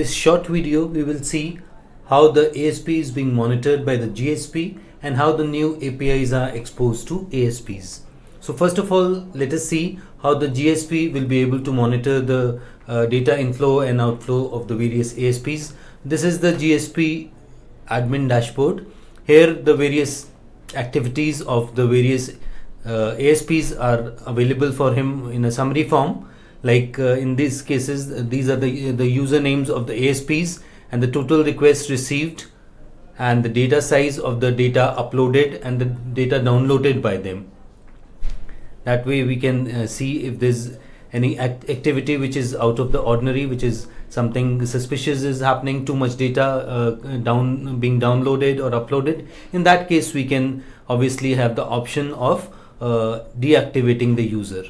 this short video we will see how the ASP is being monitored by the GSP and how the new APIs are exposed to ASPs. So first of all let us see how the GSP will be able to monitor the uh, data inflow and outflow of the various ASPs. This is the GSP admin dashboard. Here the various activities of the various uh, ASPs are available for him in a summary form like uh, in these cases uh, these are the the usernames of the ASPs and the total requests received and the data size of the data uploaded and the data downloaded by them. That way we can uh, see if there's any act activity which is out of the ordinary which is something suspicious is happening too much data uh, down being downloaded or uploaded. In that case we can obviously have the option of uh, deactivating the user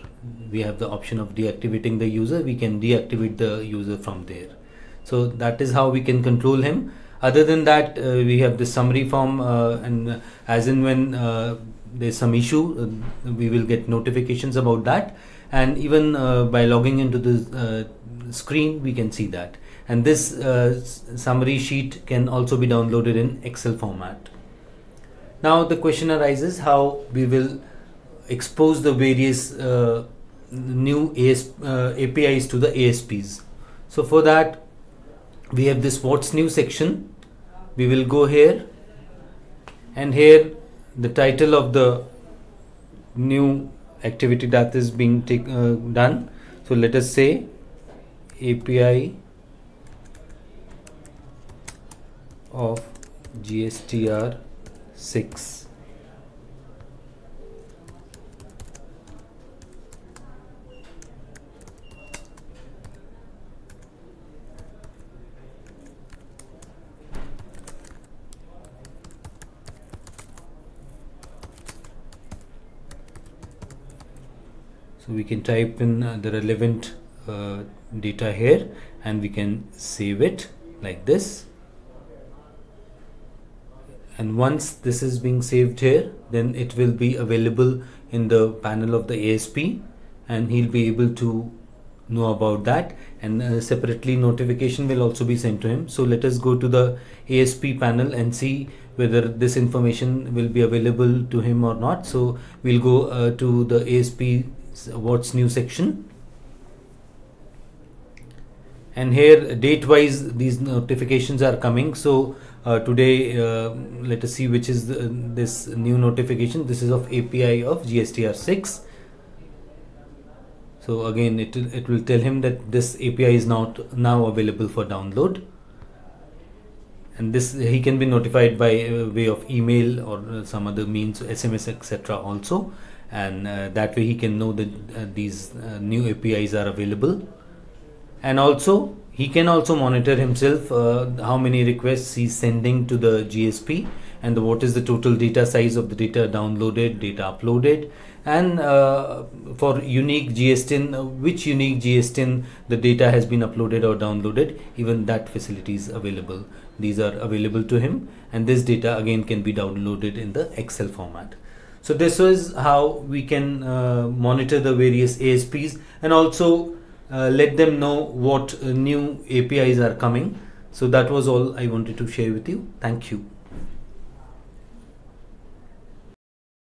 we have the option of deactivating the user we can deactivate the user from there. So that is how we can control him. Other than that uh, we have the summary form uh, and as in when uh, there's some issue uh, we will get notifications about that. And even uh, by logging into the uh, screen we can see that. And this summary sheet can also be downloaded in excel format. Now the question arises how we will expose the various new AS, uh, APIs to the ASPs. So for that we have this what's new section. We will go here and here the title of the new activity that is being uh, done. So let us say API of GSTR 6 so we can type in uh, the relevant uh, data here and we can save it like this. And once this is being saved here then it will be available in the panel of the ASP and he'll be able to know about that. And uh, separately notification will also be sent to him. So let us go to the ASP panel and see whether this information will be available to him or not. So we'll go uh, to the ASP what's new section? And here date wise these notifications are coming. So uh, today uh, let us see which is the, this new notification. This is of API of GSTR6 so again it, it will tell him that this API is not now available for download. And this he can be notified by way of email or some other means SMS etc also and uh, that way he can know that uh, these uh, new APIs are available. And also he can also monitor himself uh, how many requests he's sending to the GSP and the, what is the total data size of the data downloaded data uploaded. And uh, for unique GSTIN uh, which unique GSTIN the data has been uploaded or downloaded even that facility is available. These are available to him. And this data again can be downloaded in the Excel format so this was how we can uh, monitor the various ASPs and also uh, let them know what uh, new APIs are coming. So that was all I wanted to share with you. Thank you.